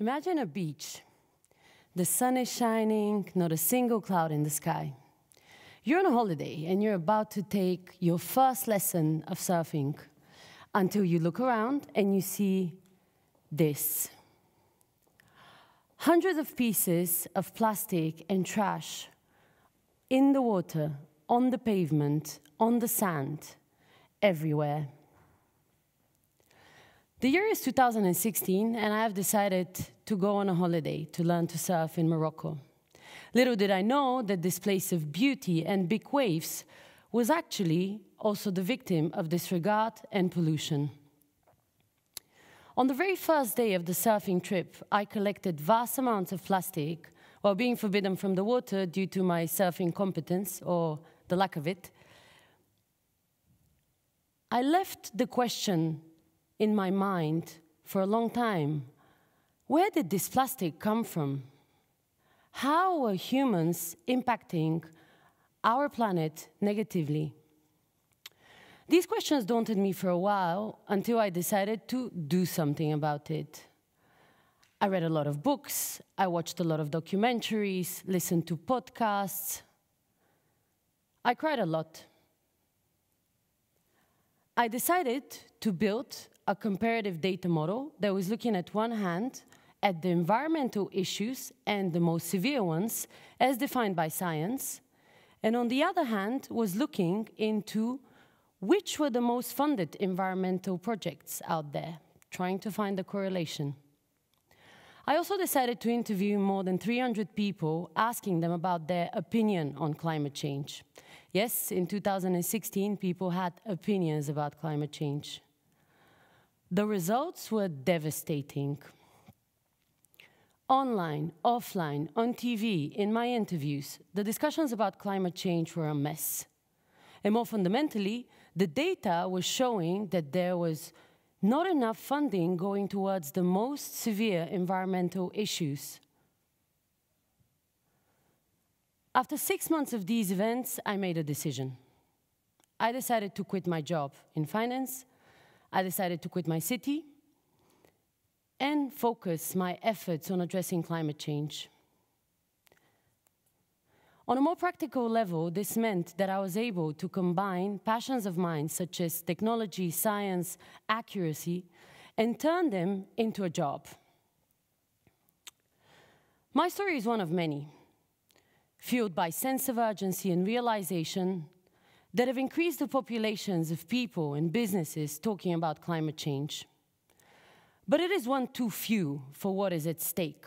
Imagine a beach. The sun is shining, not a single cloud in the sky. You're on a holiday and you're about to take your first lesson of surfing until you look around and you see this. Hundreds of pieces of plastic and trash in the water, on the pavement, on the sand, everywhere. The year is 2016, and I have decided to go on a holiday to learn to surf in Morocco. Little did I know that this place of beauty and big waves was actually also the victim of disregard and pollution. On the very first day of the surfing trip, I collected vast amounts of plastic while being forbidden from the water due to my surfing competence or the lack of it. I left the question in my mind for a long time where did this plastic come from? How are humans impacting our planet negatively? These questions daunted me for a while until I decided to do something about it. I read a lot of books, I watched a lot of documentaries, listened to podcasts. I cried a lot. I decided to build a comparative data model that was looking at one hand at the environmental issues and the most severe ones as defined by science, and on the other hand was looking into which were the most funded environmental projects out there, trying to find a correlation. I also decided to interview more than 300 people, asking them about their opinion on climate change. Yes, in 2016, people had opinions about climate change. The results were devastating. Online, offline, on TV, in my interviews, the discussions about climate change were a mess. And more fundamentally, the data was showing that there was not enough funding going towards the most severe environmental issues. After six months of these events, I made a decision. I decided to quit my job in finance, I decided to quit my city, and focus my efforts on addressing climate change. On a more practical level, this meant that I was able to combine passions of mine such as technology, science, accuracy, and turn them into a job. My story is one of many, fueled by sense of urgency and realization that have increased the populations of people and businesses talking about climate change. But it is one too few for what is at stake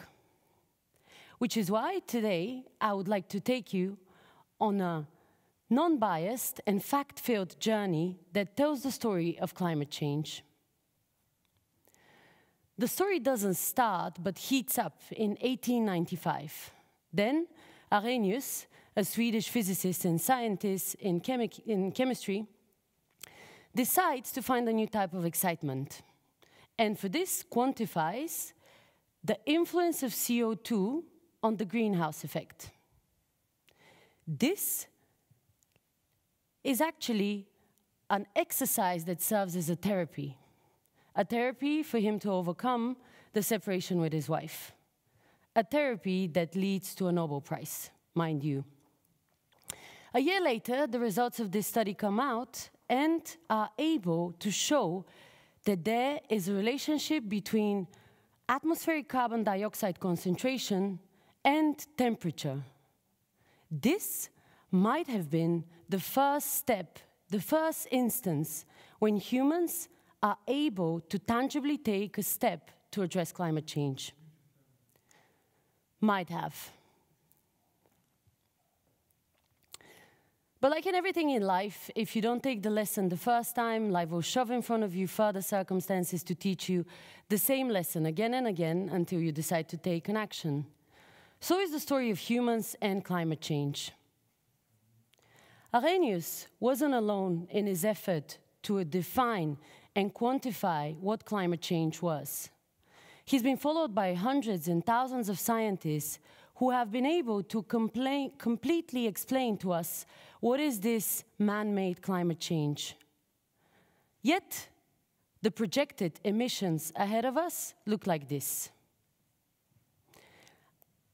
which is why today I would like to take you on a non biased and fact filled journey that tells the story of climate change. The story doesn't start but heats up in 1895. Then, Arrhenius, a Swedish physicist and scientist in, chemi in chemistry, decides to find a new type of excitement. And for this, quantifies the influence of CO2 on the greenhouse effect. This is actually an exercise that serves as a therapy, a therapy for him to overcome the separation with his wife, a therapy that leads to a Nobel Prize, mind you. A year later, the results of this study come out and are able to show that there is a relationship between atmospheric carbon dioxide concentration and temperature. This might have been the first step, the first instance when humans are able to tangibly take a step to address climate change. Might have. But like in everything in life, if you don't take the lesson the first time, life will shove in front of you further circumstances to teach you the same lesson again and again until you decide to take an action. So is the story of humans and climate change. Arrhenius wasn't alone in his effort to define and quantify what climate change was. He's been followed by hundreds and thousands of scientists who have been able to completely explain to us what is this man-made climate change. Yet, the projected emissions ahead of us look like this.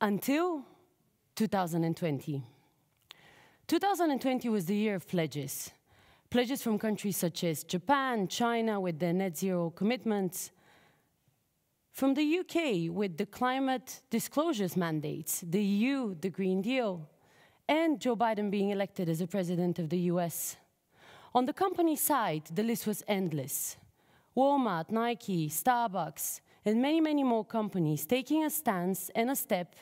until 2020. 2020 was the year of pledges. Pledges from countries such as Japan, China with their net zero commitments, from the UK with the climate disclosures mandates, the EU, the Green Deal, and Joe Biden being elected as the president of the US. On the company side, the list was endless. Walmart, Nike, Starbucks, and many, many more companies taking a stance and a step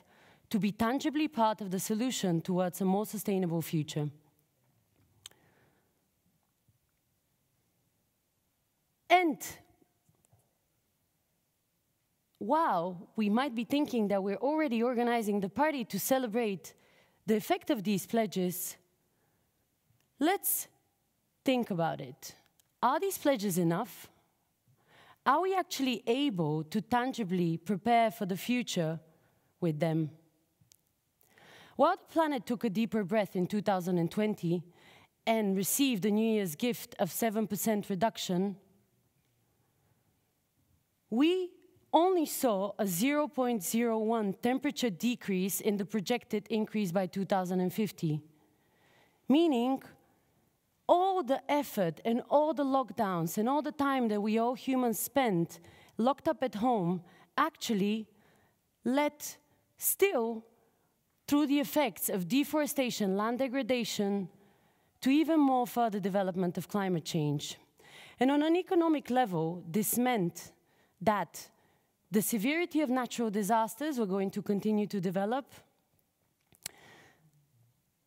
to be tangibly part of the solution towards a more sustainable future. And while we might be thinking that we're already organizing the party to celebrate the effect of these pledges, let's think about it. Are these pledges enough? Are we actually able to tangibly prepare for the future with them? While the planet took a deeper breath in 2020 and received a New Year's gift of 7% reduction, we only saw a 0.01 temperature decrease in the projected increase by 2050, meaning all the effort and all the lockdowns and all the time that we all humans spent locked up at home actually led still through the effects of deforestation, land degradation, to even more further development of climate change. And on an economic level, this meant that the severity of natural disasters were going to continue to develop.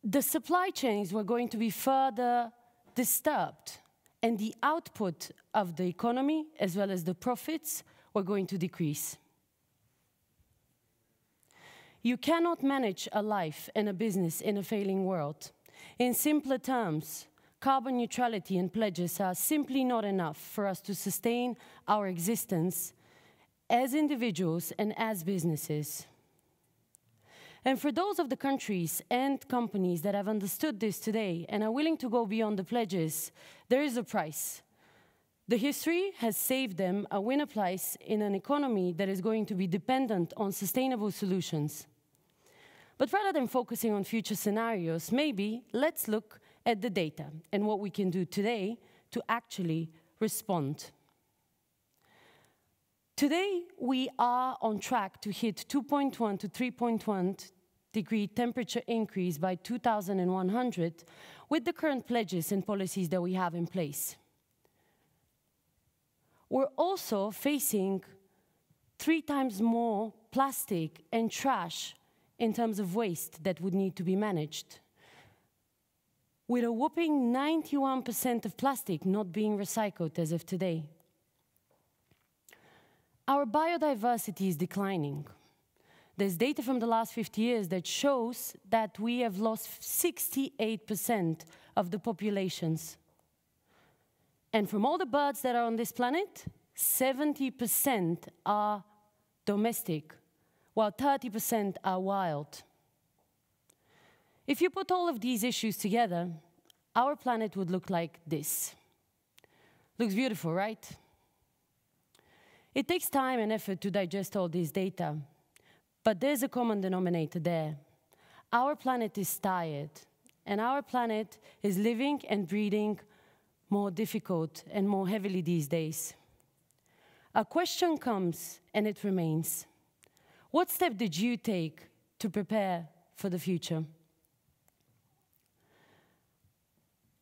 The supply chains were going to be further disturbed, and the output of the economy, as well as the profits, were going to decrease. You cannot manage a life and a business in a failing world. In simpler terms, carbon neutrality and pledges are simply not enough for us to sustain our existence as individuals and as businesses. And for those of the countries and companies that have understood this today and are willing to go beyond the pledges, there is a price. The history has saved them a winner price in an economy that is going to be dependent on sustainable solutions. But rather than focusing on future scenarios, maybe let's look at the data and what we can do today to actually respond. Today, we are on track to hit 2.1 to 3.1 degree temperature increase by 2100 with the current pledges and policies that we have in place. We're also facing three times more plastic and trash in terms of waste that would need to be managed. With a whopping 91% of plastic not being recycled as of today. Our biodiversity is declining. There's data from the last 50 years that shows that we have lost 68% of the populations. And from all the birds that are on this planet, 70% are domestic, while 30% are wild. If you put all of these issues together, our planet would look like this. Looks beautiful, right? It takes time and effort to digest all this data, but there's a common denominator there. Our planet is tired, and our planet is living and breathing more difficult and more heavily these days. A question comes, and it remains. What step did you take to prepare for the future?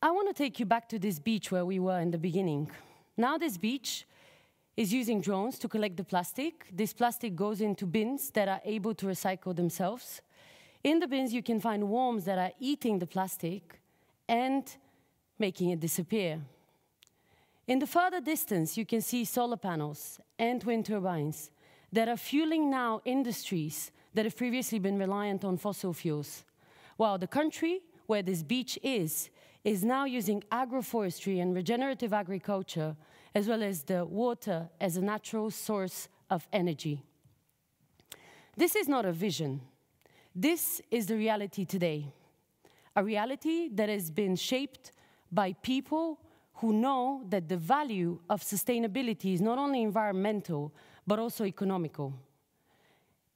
I want to take you back to this beach where we were in the beginning. Now this beach is using drones to collect the plastic. This plastic goes into bins that are able to recycle themselves. In the bins, you can find worms that are eating the plastic and making it disappear. In the further distance, you can see solar panels and wind turbines that are fueling now industries that have previously been reliant on fossil fuels. While the country where this beach is, is now using agroforestry and regenerative agriculture as well as the water as a natural source of energy. This is not a vision. This is the reality today. A reality that has been shaped by people who know that the value of sustainability is not only environmental, but also economical.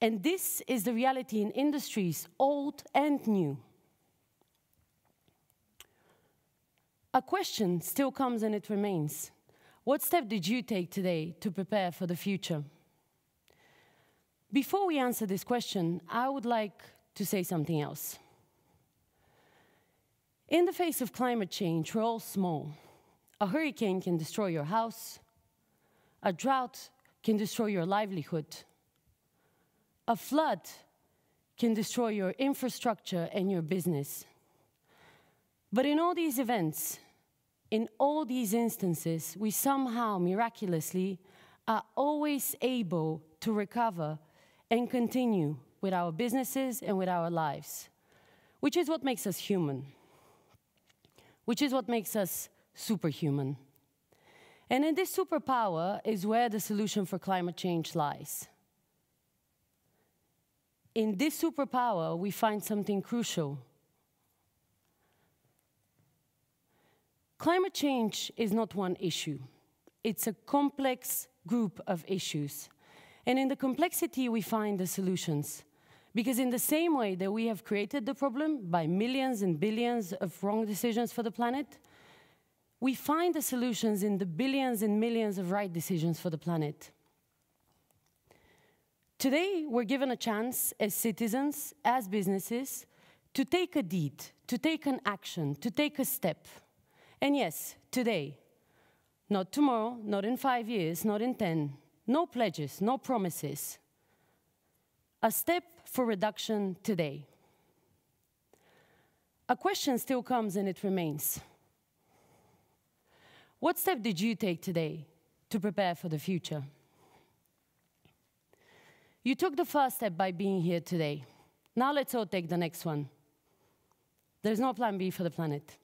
And this is the reality in industries, old and new. A question still comes and it remains. What step did you take today to prepare for the future? Before we answer this question, I would like to say something else. In the face of climate change, we're all small. A hurricane can destroy your house, a drought can destroy your livelihood, a flood can destroy your infrastructure and your business. But in all these events, in all these instances, we somehow miraculously are always able to recover and continue with our businesses and with our lives, which is what makes us human, which is what makes us superhuman. And in this superpower is where the solution for climate change lies. In this superpower, we find something crucial Climate change is not one issue. It's a complex group of issues. And in the complexity, we find the solutions. Because in the same way that we have created the problem by millions and billions of wrong decisions for the planet, we find the solutions in the billions and millions of right decisions for the planet. Today, we're given a chance as citizens, as businesses, to take a deed, to take an action, to take a step. And yes, today, not tomorrow, not in five years, not in 10, no pledges, no promises. A step for reduction today. A question still comes and it remains. What step did you take today to prepare for the future? You took the first step by being here today. Now let's all take the next one. There's no plan B for the planet.